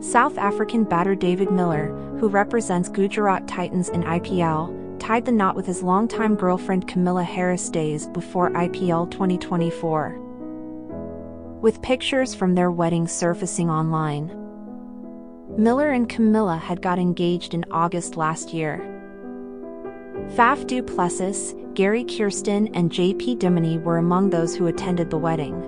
South African batter David Miller, who represents Gujarat Titans in IPL, tied the knot with his longtime girlfriend Camilla Harris days before IPL 2024. With pictures from their wedding surfacing online. Miller and Camilla had got engaged in August last year. Faf du Plessis, Gary Kirsten, and JP Duminy were among those who attended the wedding.